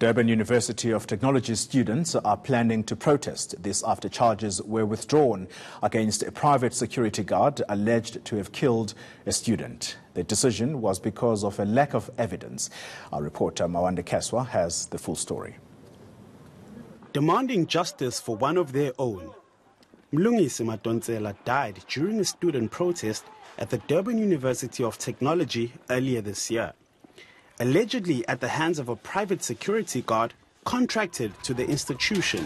Durban University of Technology students are planning to protest this after charges were withdrawn against a private security guard alleged to have killed a student. The decision was because of a lack of evidence. Our reporter Mawande Keswa has the full story. Demanding justice for one of their own, Mlungisi Madonsela died during a student protest at the Durban University of Technology earlier this year allegedly at the hands of a private security guard contracted to the institution.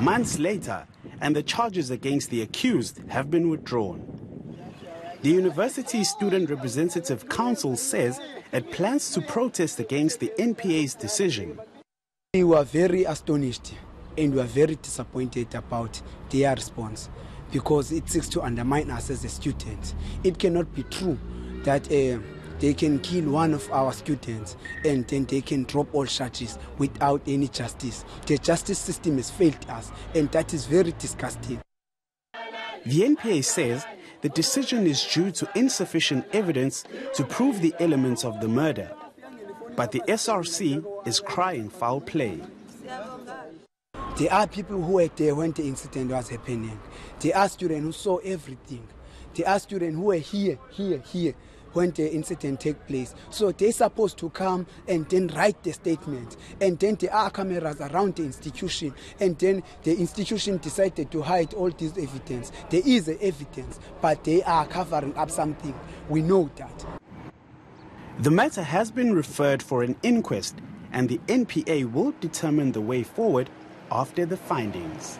Months later, and the charges against the accused have been withdrawn. The University Student Representative Council says it plans to protest against the NPA's decision. We were very astonished and we are very disappointed about their response because it seeks to undermine us as a student. It cannot be true that uh, they can kill one of our students and then they can drop all charges without any justice. The justice system has failed us, and that is very disgusting. The NPA says the decision is due to insufficient evidence to prove the elements of the murder. But the SRC is crying foul play. There are people who were there when the incident was happening. There are students who saw everything. There are students who were here, here, here when the incident take place. So they're supposed to come and then write the statement. And then there are cameras around the institution. And then the institution decided to hide all this evidence. There is evidence, but they are covering up something. We know that. The matter has been referred for an inquest, and the NPA will determine the way forward after the findings.